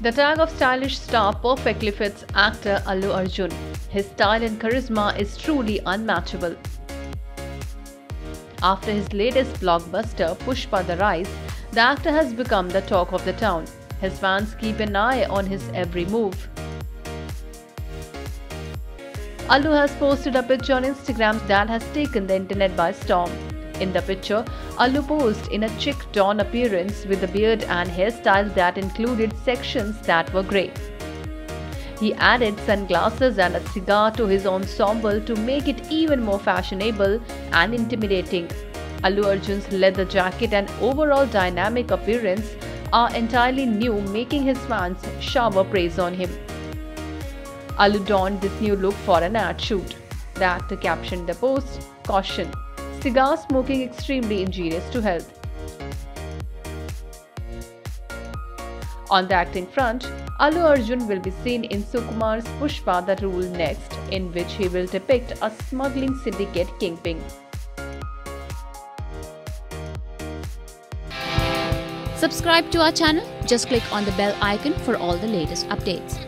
The tag of stylish star perfectly fits actor Allu Arjun. His style and charisma is truly unmatchable. After his latest blockbuster, Pushpa The Rise, the actor has become the talk of the town. His fans keep an eye on his every move. Allu has posted a picture on Instagram that has taken the internet by storm. In the picture, Allu posed in a chic dawn appearance with a beard and hairstyle that included sections that were grey. He added sunglasses and a cigar to his ensemble to make it even more fashionable and intimidating. Allu Arjun's leather jacket and overall dynamic appearance are entirely new, making his fans shower praise on him. Allu donned this new look for an ad shoot. The actor captioned the post, Caution, cigar smoking extremely injurious to health. On the acting front, Allu Arjun will be seen in Sukumar's Pushpa The Rule next, in which he will depict a smuggling syndicate kingpin. Subscribe to our channel. Just click on the bell icon for all the latest updates.